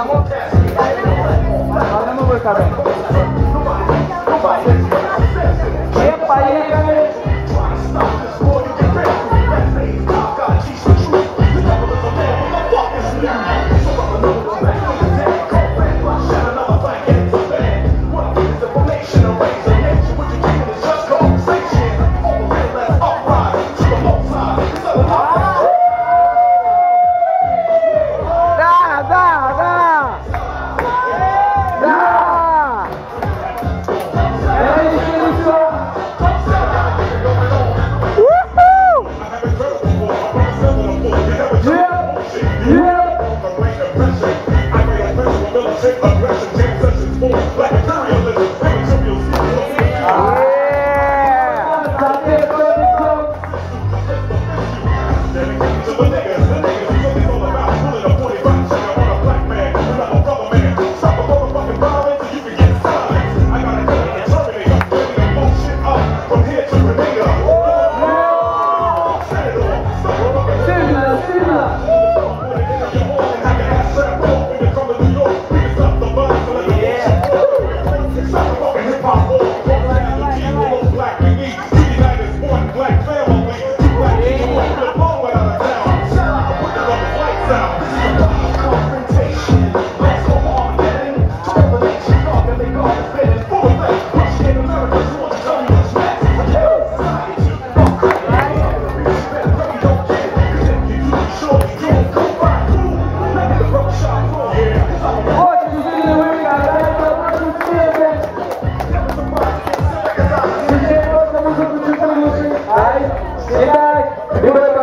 Vamos, Ricardo. take aggression, take sessions, force, black nihilism. Xin đây, đi bên